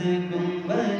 गुंबद